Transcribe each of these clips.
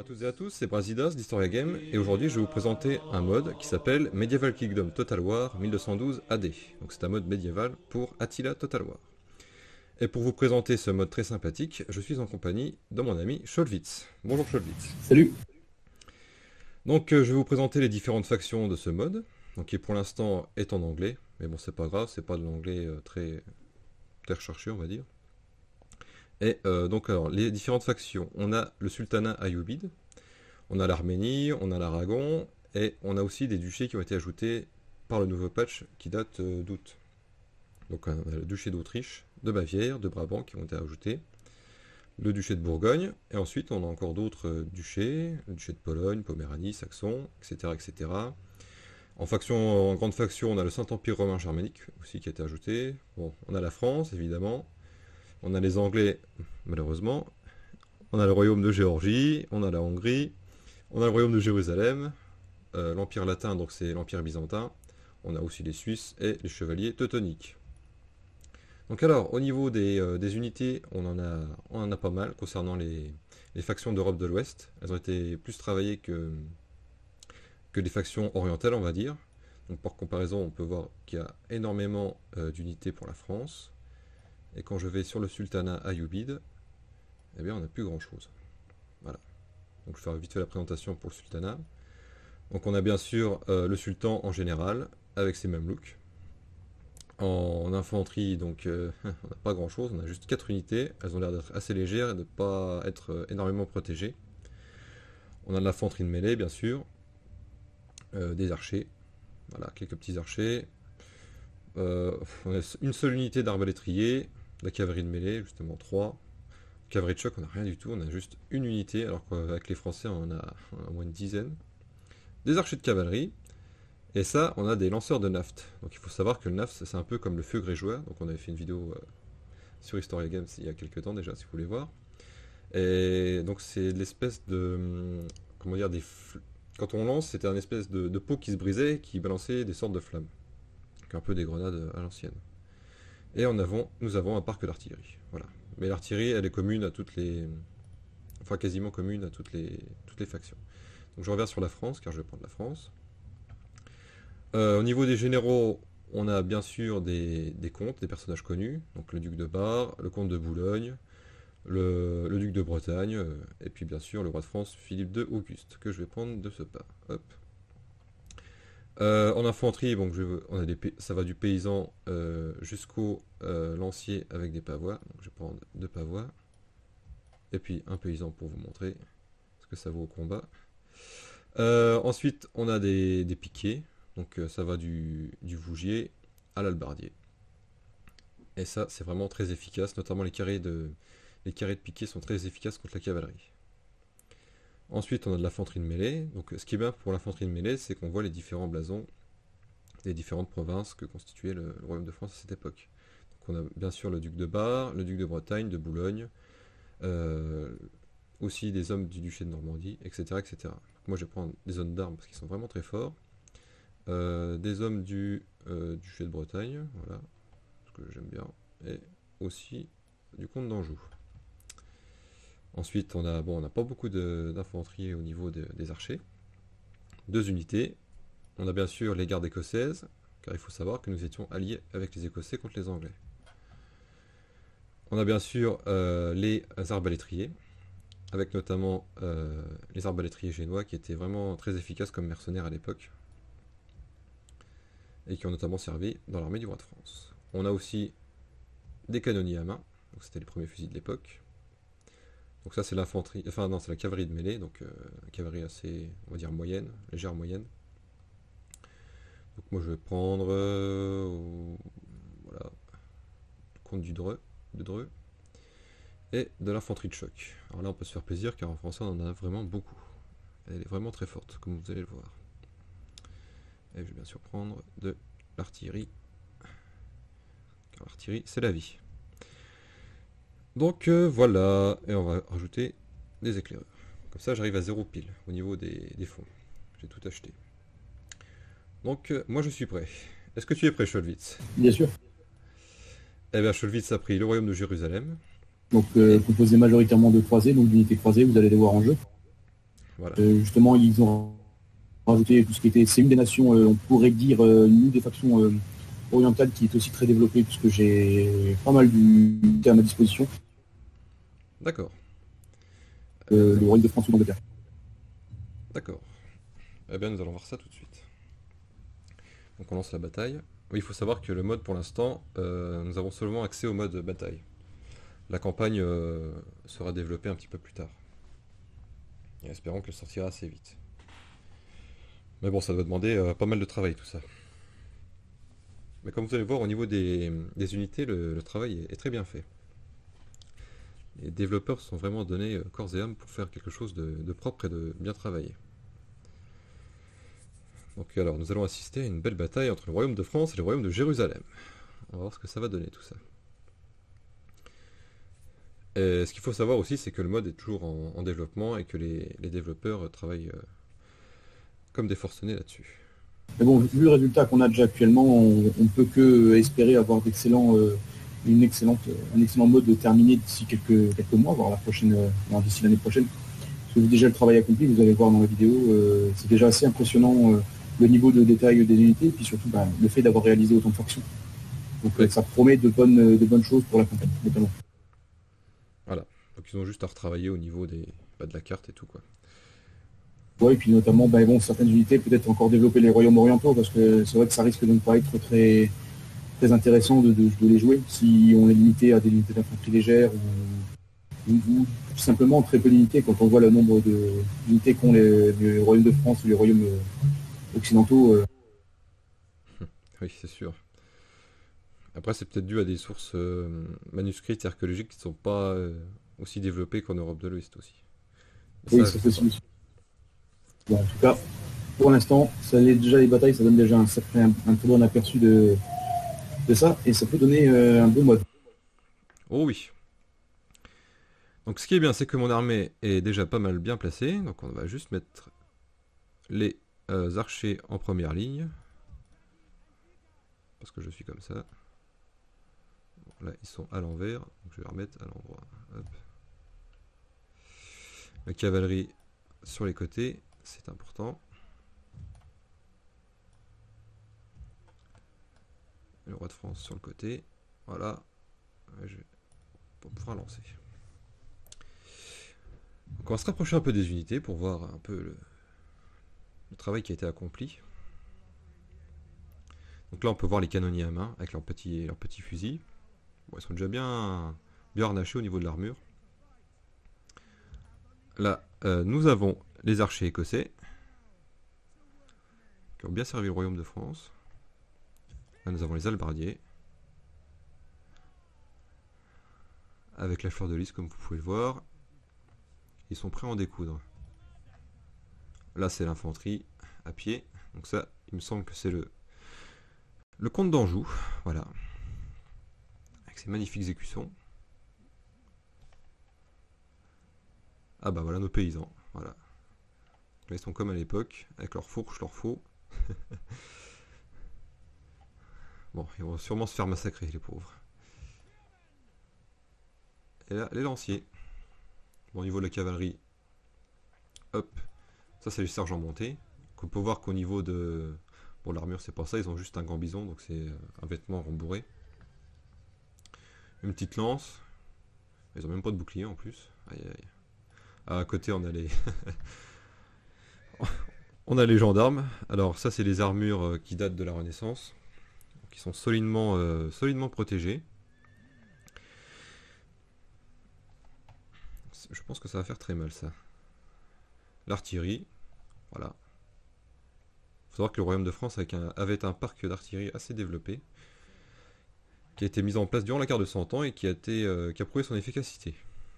Bonjour à toutes et à tous, c'est Brasidas d'Historia Game et aujourd'hui je vais vous présenter un mode qui s'appelle Medieval Kingdom Total War 1212 AD. Donc c'est un mode médiéval pour Attila Total War. Et pour vous présenter ce mode très sympathique, je suis en compagnie de mon ami Scholwitz. Bonjour Scholwitz. Salut. Donc euh, je vais vous présenter les différentes factions de ce mode, donc qui pour l'instant est en anglais, mais bon c'est pas grave, c'est pas de l'anglais euh, très, très recherché on va dire. Et euh, donc, alors, les différentes factions. On a le sultanat ayoubide, on a l'Arménie, on a l'Aragon, et on a aussi des duchés qui ont été ajoutés par le nouveau patch qui date euh, d'août. Donc, on a le duché d'Autriche, de Bavière, de Brabant qui ont été ajoutés, le duché de Bourgogne, et ensuite on a encore d'autres euh, duchés, le duché de Pologne, Poméranie, Saxon, etc. etc. En, faction, en grande faction, on a le Saint-Empire romain germanique aussi qui a été ajouté. Bon, on a la France, évidemment, on a les Anglais, malheureusement. On a le royaume de Géorgie, on a la Hongrie, on a le royaume de Jérusalem, euh, l'Empire latin, donc c'est l'Empire byzantin. On a aussi les Suisses et les chevaliers teutoniques. Donc alors, au niveau des, euh, unités, on en, a, on en pas mal concernant les, factions d'Europe de l'Ouest. Elles ont été plus travaillées que, que les factions orientales, on va dire. Donc par comparaison, on peut voir qu'il y a énormément euh, d'unités pour la France. Et quand je vais sur le sultanat ayoubide, eh bien on n'a plus grand chose. Voilà. Donc je vais faire vite fait la présentation pour le sultanat. Donc on a bien sûr euh, le sultan en général, avec ses mêmes looks. En, infanterie, donc euh, on n'a pas grand chose, on a juste 4 unités, elles ont l'air d'être assez légères et de ne pas être euh, énormément protégées. On a de l'infanterie de mêlée bien sûr, des archers, voilà, quelques petits archers. on a une seule unité d'arbalétrier, la cavalerie de mêlée, justement 3. Cavalerie de choc, on n'a rien du tout, on a juste une unité, alors qu'avec les Français, on a, au moins une dizaine. Des archers de cavalerie, et ça, on a des lanceurs de naft. Donc il faut savoir que le naft, c'est un peu comme le feu grégeois. Donc on avait fait une vidéo euh, sur Historia Games il y a quelques temps déjà, si vous voulez voir. Et donc c'est l'espèce de... Hum, comment dire des Quand on lance, c'était un espèce de, de, pot qui se brisait, qui balançait des sortes de flammes. Donc un peu des grenades à l'ancienne. Et en nous avons un parc d'artillerie. Voilà. Mais l'artillerie, elle est commune à toutes les... Enfin, quasiment commune à toutes les, toutes les factions. Donc je reviens sur la France, car je vais prendre la France. Euh, au niveau des généraux, on a bien sûr des, des, comtes, des personnages connus. Donc le duc de Bar, le comte de Boulogne, le, duc de Bretagne, euh, et puis bien sûr le roi de France, Philippe II Auguste, que je vais prendre de ce pas. Euh, en infanterie, a des, ça va du paysan euh, jusqu'au euh, lancier avec des pavois. Je vais prendre deux pavois. Et puis un paysan pour vous montrer ce que ça vaut au combat. ensuite, on a des, piquets. Donc ça va du, du vougier à l'albardier. Et ça, c'est vraiment très efficace. Notamment les carrés de, les carrés de piquet sont très efficaces contre la cavalerie. Ensuite, on a de l'infanterie de mêlée. Donc, ce qui est bien pour l'infanterie de mêlée, c'est qu'on voit les différents blasons des différentes provinces que constituait le, royaume de France à cette époque. Donc, on a bien sûr le duc de Bar, le duc de Bretagne, de Boulogne, euh, aussi des hommes du duché de Normandie, etc. etc. moi, je vais prendre des hommes d'armes parce qu'ils sont vraiment très forts. Euh, des hommes du euh, duché de Bretagne, voilà, ce que j'aime bien, et aussi du comte d'Anjou. Ensuite, on n'a pas beaucoup d'infanterie au niveau des archers. Deux unités. On a bien sûr les gardes écossaises, car il faut savoir que nous étions alliés avec les Écossais contre les Anglais. On a bien sûr euh, les arbalétriers, avec notamment euh, les arbalétriers génois qui étaient vraiment très efficaces comme mercenaires à l'époque, et qui ont notamment servi dans l'armée du roi de France. On a aussi des canonniers à main, donc c'était les premiers fusils de l'époque. Donc ça c'est l'infanterie, enfin non c'est la cavalerie de mêlée, donc euh, cavalerie assez, on va dire moyenne, légère moyenne. Donc moi je vais prendre, euh, voilà, compte du Dreux, de Dreux, et de l'infanterie de choc. Alors là on peut se faire plaisir car en français on en a vraiment beaucoup. Elle est vraiment très forte, comme vous allez le voir. Et je vais bien sûr prendre de l'artillerie, car l'artillerie c'est la vie. Donc euh, voilà, et on va rajouter des éclaireurs. Comme ça j'arrive à zéro pile au niveau des, fonds. J'ai tout acheté. Donc euh, moi je suis prêt. Est-ce que tu es prêt Cholwitz Bien sûr. Eh bien Cholwitz a pris le royaume de Jérusalem. Donc euh, composé majoritairement de croisés, donc d'unités croisées, vous allez les voir en jeu. Voilà. justement, ils ont rajouté tout ce qui était. C'est une des nations, on pourrait dire, une des factions orientales qui est aussi très développée, puisque j'ai pas mal du à ma disposition. D'accord. le royaume de France ou d'Angleterre. D'accord. Eh bien, nous allons voir ça tout de suite. Donc on lance la bataille. Oui, il faut savoir que le mode, pour l'instant, euh, nous avons seulement accès au mode bataille. La campagne euh, sera développée un petit peu plus tard. Et espérons qu'elle sortira assez vite. Mais bon, ça doit demander euh, pas mal de travail tout ça. Mais comme vous allez voir, au niveau des, unités, le, travail est, très bien fait. Les développeurs sont vraiment donnés corps et âme pour faire quelque chose de propre et de bien travaillé. Donc alors, nous allons assister à une belle bataille entre le royaume de France et le royaume de Jérusalem. On va voir ce que ça va donner tout ça. Ce qu'il faut savoir aussi, c'est que le mode est toujours en, développement et que les, développeurs travaillent euh, comme des forcenés là-dessus. Mais bon, vu le résultat qu'on a déjà actuellement, on, ne peut que espérer avoir euh, une excellente, un excellent mode terminé d'ici quelques, mois, voire la prochaine, euh, d'ici l'année prochaine. Parce que déjà le travail accompli, vous allez voir dans la vidéo, c'est déjà assez impressionnant le niveau de détail des unités, et puis surtout bah, le fait d'avoir réalisé autant de fonctions. Donc euh, ça promet de bonnes, de bonnes choses pour la campagne, notamment. Voilà. Donc ils ont juste à retravailler au niveau des, bah, de la carte et tout quoi. Et puis notamment, bah, bon, certaines unités, peut-être encore développer les royaumes orientaux, parce que c'est vrai que ça risque de ne pas être très, très intéressant de, les jouer si on est limité à des unités d'infanterie légère ou, tout simplement très peu d'unités quand on voit le nombre d'unités qu'ont les, les, royaumes de France ou les royaumes occidentaux. Euh. Oui, c'est sûr. Après, c'est peut-être dû à des sources euh, manuscrites et archéologiques qui ne sont pas euh, aussi développées qu'en Europe de l'Ouest aussi. oui, c'est possible. En tout cas, pour l'instant, ça déjà les batailles, ça donne déjà un, un, très bon aperçu de, de ça, et ça peut donner un bon mode. Oh oui. Donc ce qui est bien, c'est que mon armée est déjà pas mal bien placée, donc on va juste mettre les euh, archers en première ligne. Parce que je suis comme ça. là, ils sont à l'envers. Donc je vais les remettre à l'endroit. La cavalerie sur les côtés, c'est important. Le roi de France sur le côté. Voilà. Je pour pouvoir lancer. Donc on va se rapprocher un peu des unités pour voir un peu le, travail qui a été accompli. Donc là, on peut voir les canonniers à main avec leurs petits, leurs fusils. Ils sont déjà bien, bien harnachés au niveau de l'armure. Là, euh, nous avons les archers écossais qui ont bien servi le royaume de France. Là, nous avons les albardiers avec la fleur de lys, comme vous pouvez le voir. Ils sont prêts à en découdre. Là, c'est l'infanterie à pied. Donc ça, il me semble que c'est le, comte d'Anjou. Voilà. Avec ses magnifiques écussons. Ah bah voilà nos paysans. Voilà. Ils sont comme à l'époque, avec leurs fourches, leurs faux. bon, ils vont sûrement se faire massacrer, les pauvres. Et là, les lanciers. Bon, au niveau de la cavalerie, hop, ça, c'est les sergents montés. on peut voir qu'au niveau de... Bon, l'armure, c'est pas ça. Ils ont juste un gambison, donc c'est un vêtement rembourré. Une petite lance. Ils ont même pas de bouclier, en plus. Aïe, aïe. À côté, on a les... on a les gendarmes. Alors, ça, c'est les armures euh, qui datent de la Renaissance. Qui sont solidement, euh, protégées. Je pense que ça va faire très mal, ça l'artillerie. Voilà. Il faut savoir que le Royaume de France avait un parc d'artillerie assez développé, qui a été mis en place durant la guerre de 100 ans et qui a, euh, qui a prouvé son efficacité.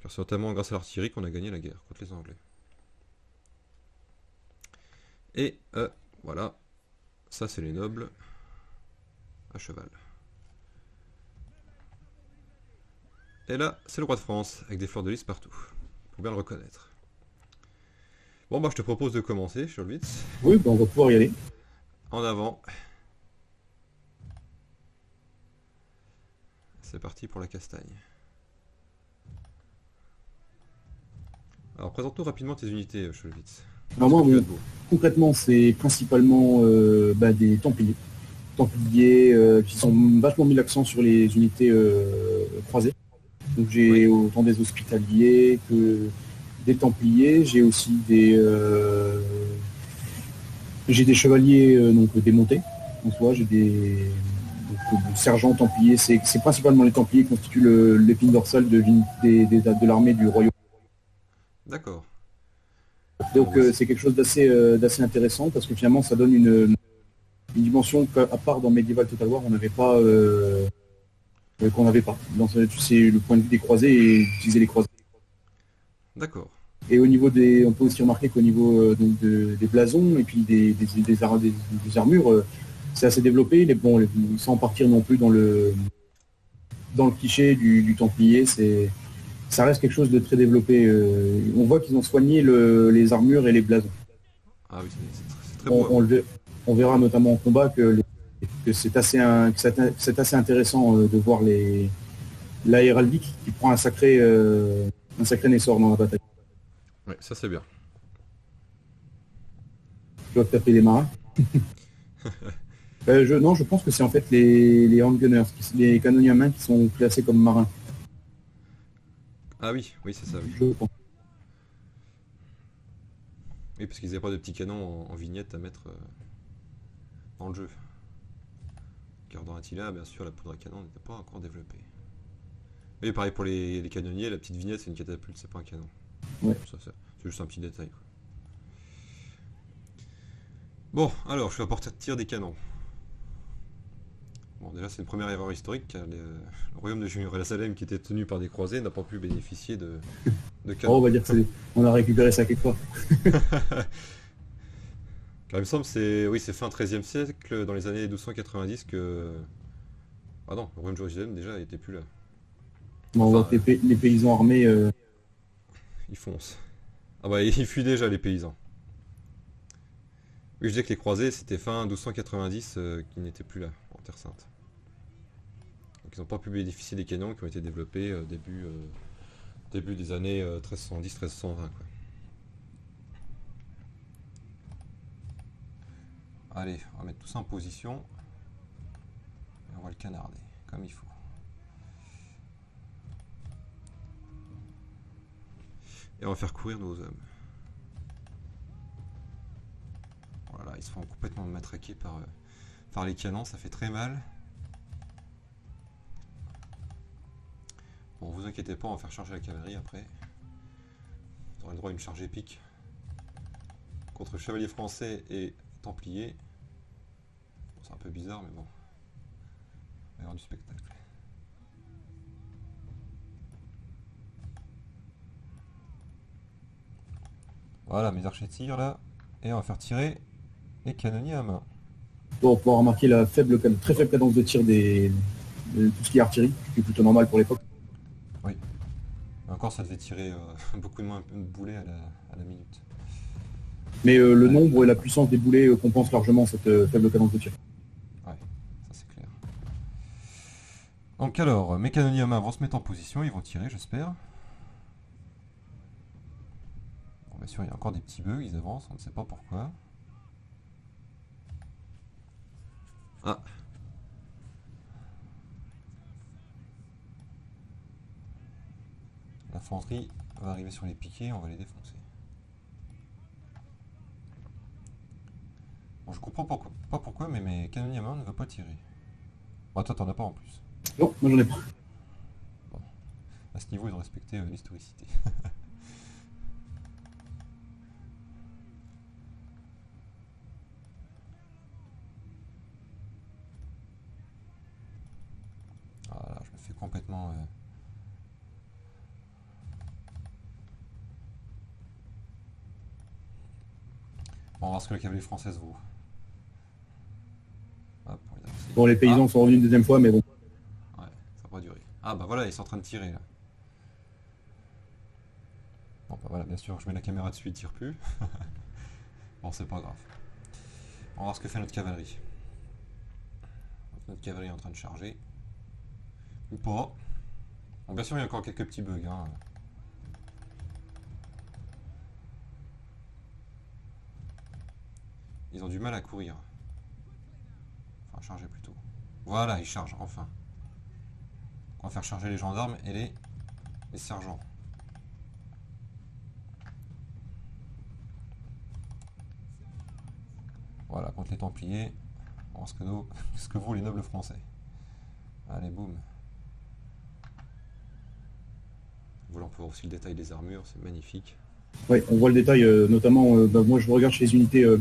C'est notamment grâce à l'artillerie qu'on a gagné la guerre contre les Anglais. Et euh, voilà, ça c'est les nobles à cheval. Et là, c'est le roi de France, avec des fleurs de lys partout. Faut bien le reconnaître. Bon, bah, je te propose de commencer, Schulwitz. Oui, bah, on va pouvoir y aller. En avant. C'est parti pour la castagne. Alors, présente-nous rapidement tes unités, Schulwitz. Alors moi, concrètement, c'est principalement euh, bah, des Templiers. Templiers euh, qui sont vachement mis l'accent sur les unités euh, croisées. Donc j'ai autant des hospitaliers que des Templiers. J'ai aussi des j'ai des chevaliers donc démontés en soi. J'ai des sergents Templiers. C'est principalement les Templiers qui constituent l'épine dorsale de, de l'armée du royaume. D'accord. Donc euh, c'est quelque chose euh, d'assez intéressant parce que finalement ça donne une, dimension qu'à part dans Medieval Total War on n'avait pas euh, qu'on n'avait pas. C'est le point de vue des croisés et utiliser les croisés. D'accord. Et au niveau des, on peut aussi remarquer qu'au niveau des blasons et puis des, des, armures, c'est assez développé. Les, bon, sans partir non plus dans le dans le cliché du, du Templier, c'est ça reste quelque chose de très développé. Euh, on voit qu'ils ont soigné les armures et les blasons. Ah oui, c'est très beau. On, verra notamment en combat que, c'est assez, assez, intéressant euh, de voir les, la héraldique qui prend un sacré, euh, un sacré essor dans la bataille. Oui, ça c'est bien. Je dois taper les marins. je, non, je pense que c'est en fait les, les handgunners, les canonniers à main qui sont classés comme marins. Ah oui, oui, c'est ça, oui. Oui, parce qu'ils n'avaient pas de petits canons en, vignette à mettre euh, dans le jeu. Car dans Attila, bien sûr, la poudre à canon n'était pas encore développée. Et pareil pour les, canonniers, la petite vignette, c'est une catapulte, c'est pas un canon. Ouais. c'est juste un petit détail. Bon, alors, je suis à portée de tir des canons. Bon, déjà, c'est une première erreur historique. Le, royaume de Jérusalem, qui était tenu par des croisés, n'a pas pu bénéficier de, de oh, on va dire qu'on a récupéré ça quelquefois. Car il me semble c'est oui, c'est fin 13e siècle, dans les années 1290, que. Ah non, le royaume de Jérusalem déjà n'était plus là. Bon, les, paysans armés. Euh, ils foncent. Ah bah, ils fuient déjà, les paysans. Oui, je disais que les croisés, c'était fin 1290 euh, qui n'étaient plus là, en Terre Sainte ils n'ont pas pu bénéficier des canons qui ont été développés euh, début, euh, début des années 1310-1320. Euh, Allez, on va mettre tout ça en position. Et on va le canarder, comme il faut. Et on va faire courir nos hommes. Voilà, ils se font complètement matraquer par, par les canons, ça fait très mal. Bon, vous inquiétez pas, on va faire charger la cavalerie après. Vous aurez le droit à une charge épique contre chevalier français et templier. c'est un peu bizarre, mais bon. Il va avoir du spectacle. Voilà, mes archers tirent là. Et on va faire tirer les canonniers à main. Bon, on pourra remarquer la faible, très faible cadence de tir des, de tout ce qui est artillerie, qui est plutôt normal pour l'époque. Encore, ça devait tirer euh, beaucoup de moins de boulets à la, minute. Mais euh, le nombre et la puissance des boulets euh, compensent largement cette faible cadence de tir. Ouais, ça c'est clair. Donc alors, mes canonniers à main vont se mettre en position, ils vont tirer, j'espère. Bon, bien sûr, il y a encore des petits bugs, ils avancent, on ne sait pas pourquoi. Ah, L'infanterie va arriver sur les piquets, on va les défoncer. Bon, je comprends pas pourquoi, mais mes canonniers à main ne veulent pas tirer. Bon, toi, t'en as pas en plus. Non, moi j'en ai pas. Bon. À ce niveau, ils ont respecté euh, l'historicité. voilà, je me fais complètement... Euh, on va voir ce que la cavalerie française vaut. bon, les paysans ah. sont revenus une deuxième fois, mais bon. Ouais, ça va pas durer. Ah bah voilà, ils sont en train de tirer là. Bon bah voilà, bien sûr, je mets la caméra dessus, ils tirent plus. bon, c'est pas grave. On va voir ce que fait notre cavalerie. Notre cavalerie est en train de charger. Ou pas. Bon, bien sûr, il y a encore quelques petits bugs. Hein. Ils ont du mal à courir. Enfin, charger plutôt. Voilà, ils chargent, enfin. On va faire charger les gendarmes et les, les sergents. Voilà, contre les Templiers. ce que, nous, ce que vaut les nobles français? Allez, boum. Voilà, on peut voir aussi le détail des armures, c'est magnifique. Oui, on voit le détail, euh, notamment, euh, bah, moi je regarde chez les unités euh,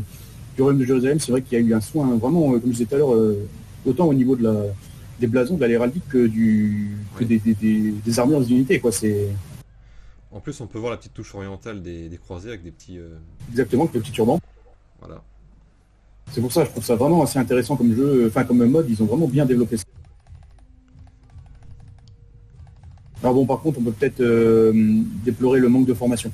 du Royaume de Jérusalem, c'est vrai qu'il y a eu un soin vraiment, comme je disais tout à l'heure, autant au niveau de la, des blasons, de la héraldique que, du, des, armures des unités. Quoi. En plus, on peut voir la petite touche orientale des, croisés avec des petits... Exactement, avec le petit turban. Voilà. C'est pour ça, je trouve ça vraiment assez intéressant comme jeu, enfin comme mode, ils ont vraiment bien développé ça. Alors bon, par contre, on peut peut-être déplorer le manque de formation.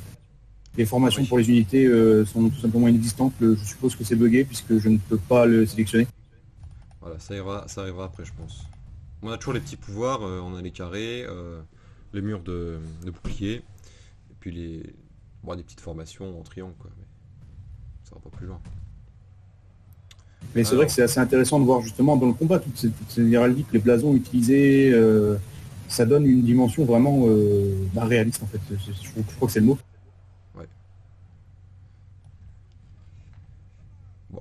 Les formations pour les unités euh, sont tout simplement inexistantes. Je suppose que c'est bugué puisque je ne peux pas le sélectionner. Voilà, ça, ira, ça arrivera après, je pense. On a toujours les petits pouvoirs, euh, on a les carrés, euh, les murs de, bouclier, et puis les, des petites formations en triangle, quoi. Mais ça va pas plus loin. Mais c'est vrai que c'est assez intéressant de voir justement dans le combat toutes ces, toutes héraldiques, les blasons utilisés, ça donne une dimension vraiment bah, réaliste en fait. je crois que c'est le mot.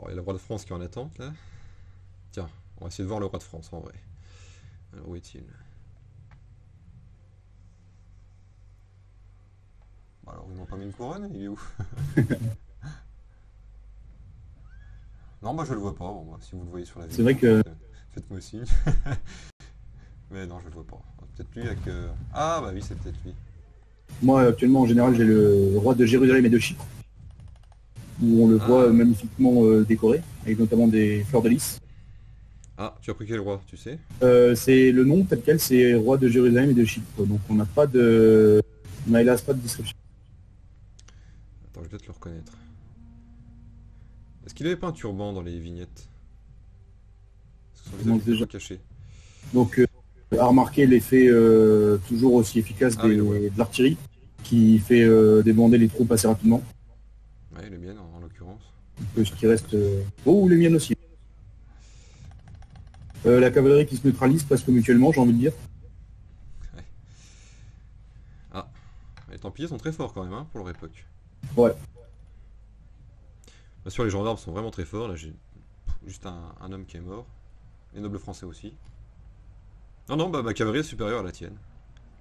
Bon, il y a le roi de France qui est en attente là. Tiens, on va essayer de voir le roi de France en vrai. Alors où est-il? Alors ils n'ont pas mis une couronne, il est où? Non, moi je le vois pas. Bon, si vous le voyez sur la vidéo, c'est vrai que faites-moi signe. Mais non, je le vois pas. Peut-être lui avec. Euh, ah bah oui, c'est peut-être lui. Moi actuellement en général j'ai le roi de Jérusalem et de Chypre où on le voit ah. magnifiquement euh, décoré, avec notamment des fleurs de lys. Ah, tu as pris quel roi, tu sais? Euh, C'est le nom tel quel, c'est roi de Jérusalem et de Chypre. Donc on n'a pas de, on a hélas pas de description. Attends, je vais peut-être le reconnaître. Est-ce qu'il avait pas un turban dans les vignettes? Donc déjà caché. Donc euh, à remarquer l'effet toujours aussi efficace ah de l'artillerie qui fait débander les troupes assez rapidement. Ouais, les miennes en, l'occurrence. Ce qui reste. Euh, oh, les miennes aussi. Euh, la cavalerie qui se neutralise presque mutuellement, j'ai envie de dire. Ah, les Templiers sont très forts quand même hein, pour leur époque. Ouais. Bien sûr, les gendarmes sont vraiment très forts. Là, j'ai juste un, homme qui est mort. Les nobles français aussi. Non, non, bah ma cavalerie est supérieure à la tienne.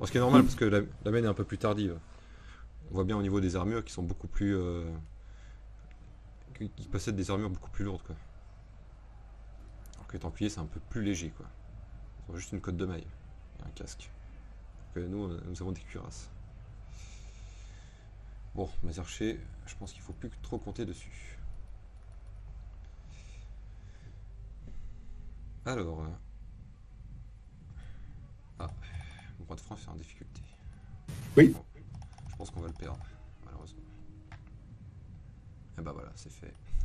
ce qui est normal, parce que la, la, mienne est un peu plus tardive. On voit bien au niveau des armures qui sont beaucoup plus... Euh, qui possèdent des armures beaucoup plus lourdes quoi. Alors que les Templiers c'est un peu plus léger quoi. Ils ont juste une cote de maille et un casque. que nous, nous avons des cuirasses. Bon, mes archers, je pense qu'il faut plus trop compter dessus. Alors. Euh, ah, le roi de France est en difficulté. Oui. je pense qu'on va le perdre. Et bah voilà, c'est fait.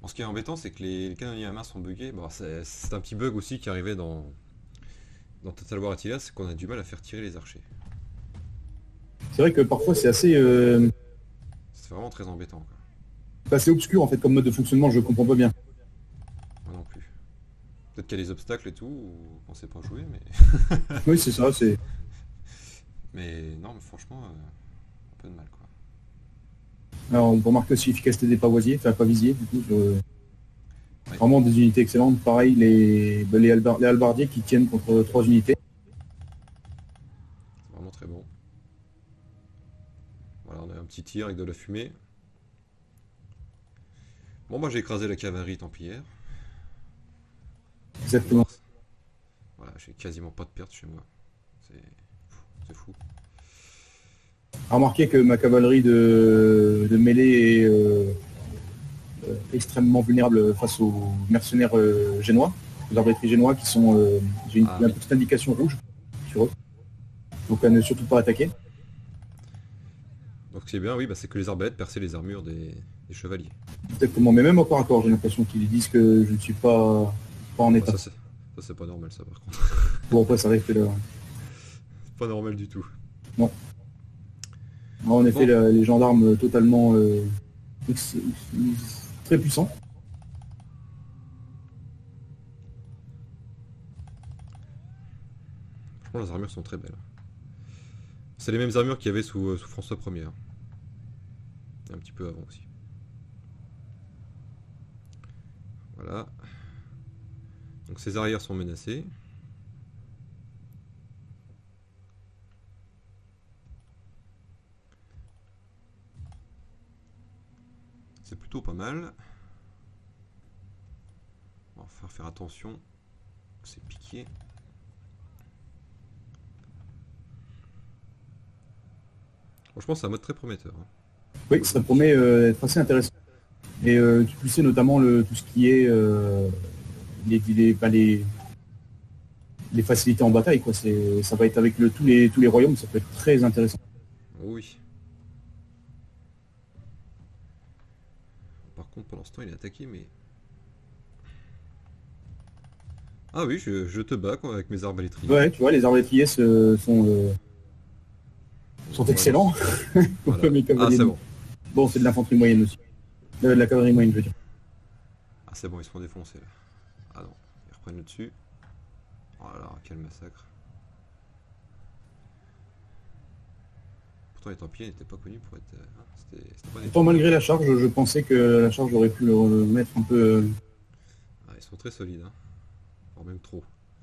bon, ce qui est embêtant, c'est que les, canonniers à main sont buggés. Bon, c'est un petit bug aussi qui arrivait dans, dans Total War Attila, c'est qu'on a du mal à faire tirer les archers. C'est vrai que parfois c'est assez... Euh, c'est vraiment très embêtant. C'est assez obscur en fait comme mode de fonctionnement, je comprends pas bien. Moi non plus. Peut-être qu'il y a des obstacles et tout, ou on sait pas jouer, mais... oui, c'est ça, c'est... Mais non, mais franchement, euh, un peu de mal quoi. Alors, on peut remarquer aussi l'efficacité des pavoisiers, enfin pavisiers, du coup. Vraiment des unités excellentes. Pareil, les, ben, les, albardiers qui tiennent contre trois unités. C'est vraiment très bon. Voilà, on a un petit tir avec de la fumée. Bon, moi j'ai écrasé la cavalerie templière. Exactement. Voilà, j'ai quasiment pas de perte chez moi. C'est fou. Remarquez que ma cavalerie de, mêlée est euh, euh, extrêmement vulnérable face aux mercenaires euh, génois, aux arbalétriers génois qui sont. J'ai une, ah petite indication rouge sur eux. Donc à ne surtout pas attaquer. Donc c'est bien, oui, bah, c'est que les arbalètes perçaient les armures des, chevaliers. Exactement, mais même encore à corps, j'ai l'impression qu'ils disent que je ne suis pas, pas en état. ça c'est pas normal ça par contre. Bon après ça arrive que là. C'est pas normal du tout. Non en effet, les gendarmes totalement euh, c'est- c'est très puissant. Franchement, les armures sont très belles. C'est les mêmes armures qu'il y avait sous, euh, sous François Ier. Et un petit peu avant aussi. Voilà. Donc ces arrières sont menacés. C'est plutôt pas mal. On va faire, faire attention. C'est piqué. Franchement, c'est un mode très prometteur. hein. Oui, ça promet euh, d'être assez intéressant. Et euh, qui poussait notamment le, tout ce qui est euh, les, les, bah, les, les facilités en bataille. Quoi. C'est, ça va être avec le, tous, les, tous les royaumes, ça peut être très intéressant. Oui. Contre, pendant ce temps, il est attaqué, mais... Ah oui, je, je te bats quoi, avec mes arbalétriers. Ouais, tu vois, les arbalétriers se- sont, euh, sont Voilà. excellents. Voilà. Ah, c'est bon. Bon, c'est de l'infanterie moyenne aussi. Euh, de la cavalerie moyenne, je veux dire. Ah, c'est bon, ils se font défoncer, là. Ah non, ils reprennent le dessus. Oh là là, quel massacre. Pourtant, les Templiers n'étaient pas connus pour être... euh, hein, c'était c'était pas des... Pourtant, malgré la charge, je pensais que la charge aurait pu le mettre un peu... euh, Ah, ils sont très solides, hein. Voire même trop.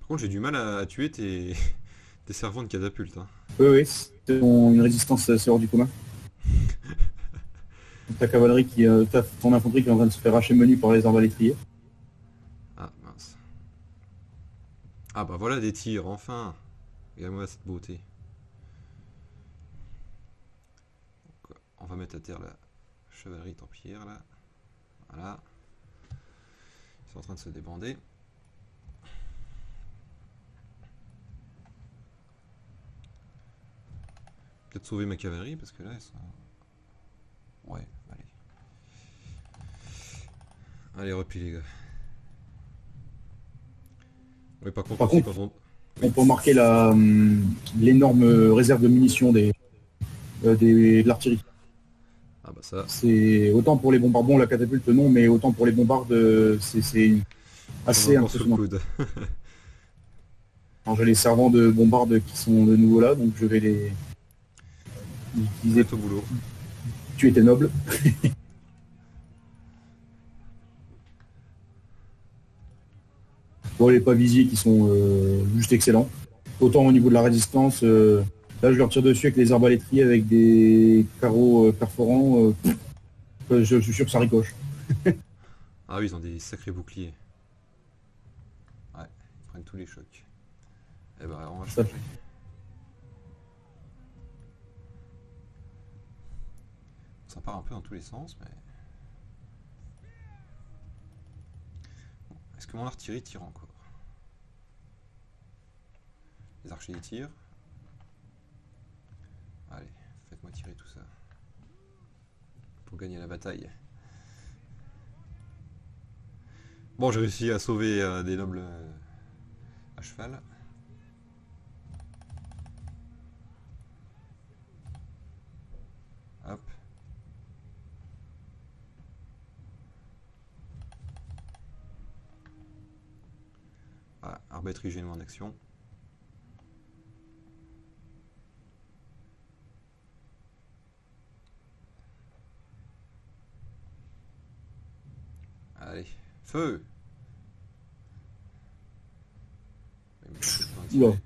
Par contre, j'ai du mal à, à tuer tes, tes servants de catapulte. Hein. Oui, oui, c'est une résistance assez hors du commun. Ta cavalerie qui, euh, ton infanterie qui est en train de se faire hacher menu par les arbalétriers. Ah, mince. Ah bah voilà des tirs, enfin Regarde-moi cette beauté. Donc, on va mettre à terre la chevalerie templière, là. Voilà. Ils sont en train de se débander. Peut-être sauver ma cavalerie, parce que là, ils sont... Ouais, allez. Repli les gars. Oui, par contre, Par aussi, contre- quand on- On peut remarquer la, hum, l'énorme réserve de munitions des, euh, des- de l'artillerie. Ah bah ça, C'est autant pour les bombardes, bon la catapulte non, mais autant pour les bombardes, euh, c'est, assez impressionnant. Alors j'ai les servants de bombarde qui sont de nouveau là, donc je vais les utiliser. êtes au boulot. Tu étais noble. bon, les pavisiers qui sont euh, juste excellents. Autant au niveau de la résistance, euh, là je leur tire dessus avec les arbalétriers avec des carreaux euh, perforants. je, je suis sûr que ça ricoche. Ah oui, ils ont des sacrés boucliers. Ouais, ils prennent tous les chocs. Eh ben, on va Ça- changer. Ça part un peu dans tous les sens, mais... Est-ce que mon artillerie tire encore Les archers y tirent. Allez, faites-moi tirer tout ça. Pour gagner la bataille. Bon, j'ai réussi à sauver euh, des nobles euh, à cheval. Hop. Voilà, génie en. Allez, feu. Oula.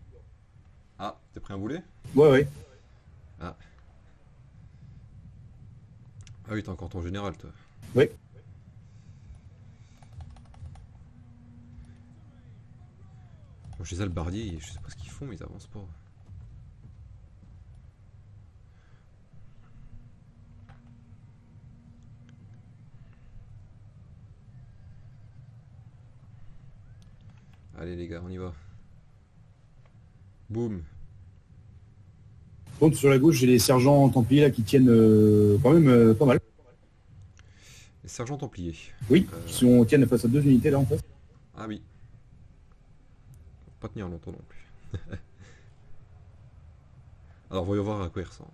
Ah, t'as pris un boulet Ouais, ouais. Ah oui, t'es encore ton général, toi. Oui. Bon, chez Albardier, je sais pas ce qu'ils font, mais ils avancent pas. Allez les gars, on y va. Boum. Contre sur la gauche, j'ai les sergents templiers là qui tiennent euh, quand même euh, pas mal. Les sergents templiers. Oui, Euh. qui sont, tiennent face à deux unités là en fait. Ah oui. pas tenir longtemps non plus. Alors voyons voir à quoi il ressemble.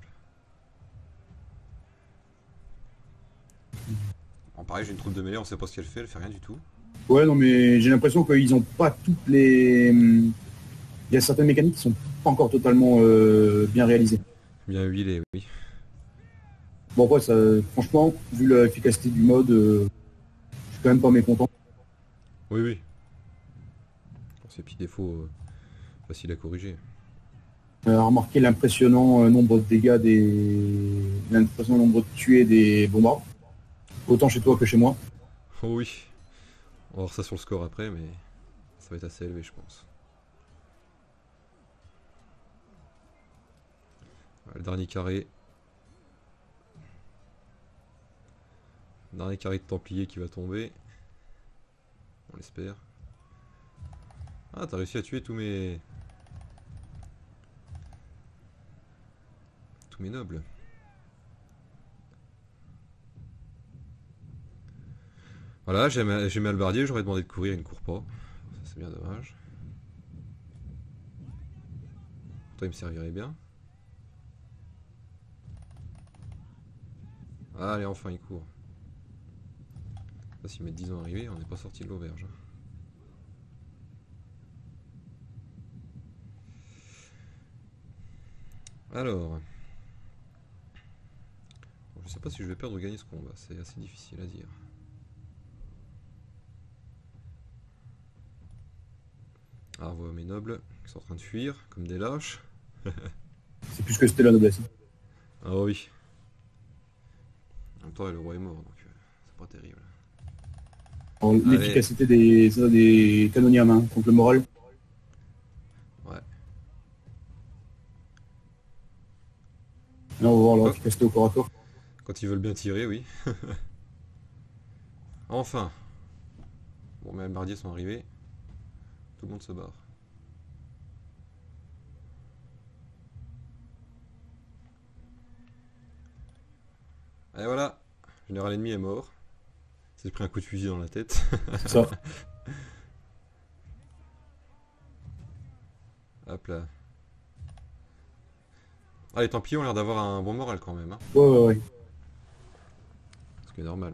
En pareil, j'ai une troupe de mêlée, on sait pas ce qu'elle fait, elle fait rien du tout. Ouais, non, mais j'ai l'impression qu'ils ont pas toutes les. Il y a certaines mécaniques qui sont pas encore totalement euh, bien réalisées. Bien huilé, oui. Bon, après, ça, franchement, vu l'efficacité du mode, euh, je suis quand même pas mécontent. Oui, oui. Pour ces petits défauts euh, faciles à corriger. Euh, remarquez l'impressionnant nombre de dégâts des. l'impressionnant nombre de tués des bombards. Autant chez toi que chez moi. Oh oui. On va voir ça sur le score après, mais ça va être assez élevé, je pense. Le dernier carré. Le dernier carré de Templier qui va tomber. On l'espère. Ah, t'as réussi à tuer tous mes... Tous mes nobles. Voilà, j'ai mes halbardiers, j'aurais demandé de courir, il ne court pas. C'est bien dommage. Toi il me servirait bien. Ah, allez, enfin il court. Ça, s'il met 10 ans à arriver, on n'est pas sorti de l'auberge. hein. Alors. Je sais pas si je vais perdre ou gagner ce combat, c'est assez difficile à dire. Ah, voit mes nobles qui sont en train de fuir, comme des lâches. C'est plus que c'était la noblesse. Ah oui. En même temps, le roi est mort, donc euh, c'est pas terrible. L'efficacité des, des canonniers à main contre le moral. Ouais. Là, on va voir leur Oh. efficacité au corps à corps. Quand ils veulent bien tirer, oui. enfin. Bon, mes halbardiers sont arrivés. Tout le monde se barre. Et voilà. Général ennemi est mort. Il s'est pris un coup de fusil dans la tête. C'est ça. Hop là. Ah, les Templiers ont l'air d'avoir un bon moral quand même. Hein. Ouais, ouais, ouais. Ce qui est normal.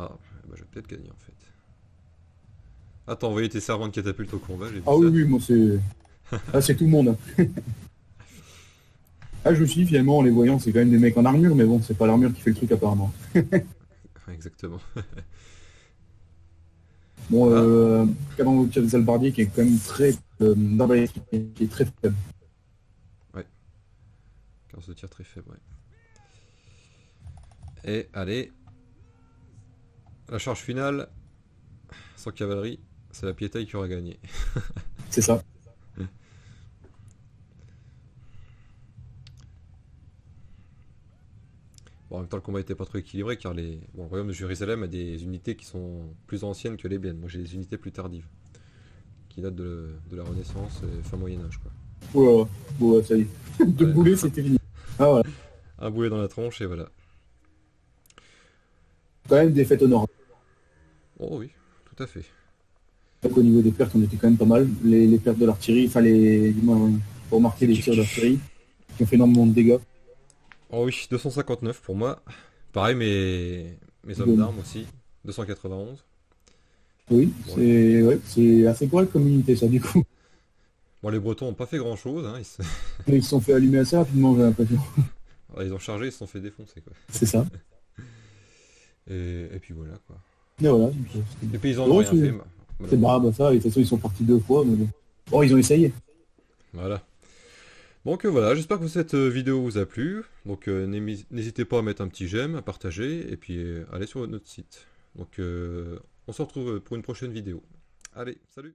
Ah, bah, je vais peut-être gagner en fait. Ah, t'as envoyé tes servants de catapulte au combat, j'ai Ah ça. oui, oui, moi c'est. Ah, c'est tout le monde. ah, je me suis dit finalement, en les voyant, c'est quand même des mecs en armure, mais bon, c'est pas l'armure qui fait le truc apparemment. Exactement. Bon, Ah. euh, au tir des albardiers qui est quand même très. Euh, qui est- qui est très faible. Car de tir très faible, ouais. Et allez. La charge finale. Sans cavalerie, c'est la piétaille qui aura gagné. C'est ça. Bon, en même temps, le combat était pas trop équilibré car les... bon, le royaume de Jérusalem a des unités qui sont plus anciennes que les biennes. Moi, j'ai des unités plus tardives. Qui datent de, de la Renaissance et fin Moyen-Âge, quoi. Ouais, ouais, ouais, ça y est. De Ouais. boulet, c'était fini. Ah, voilà. Un boulet dans la tronche et voilà. Quand même des fêtes honorables. Oh oui, tout à fait. Donc, au niveau des pertes, on était quand même pas mal. Les, les pertes de l'artillerie, moins, faut remarquer les tirs d'artillerie qui ont fait énormément de dégâts. Oh oui, 259 pour moi. Pareil, mes, mes hommes d'armes aussi. 291. Oui, c'est ouais, assez correct comme unité, ça, du coup. Bon, les Bretons ont pas fait grand chose. Hein. Ils, se- Ils se sont fait allumer assez rapidement, j'ai l'impression. ils ont chargé, ils se sont fait défoncer, quoi. C'est ça. Et, et puis voilà, quoi. Et voilà. Les paysans Non, n'ont rien c'est- fait. C'est bah, bah ça, et de toute façon, ils sont partis deux fois, mais bon. Bon, ils ont essayé. Voilà. Donc euh, voilà, j'espère que cette euh, vidéo vous a plu. Donc euh, n'hésitez pas à mettre un petit j'aime, à partager, et puis euh, allez sur notre site. Donc on se retrouve pour une prochaine vidéo. Allez, salut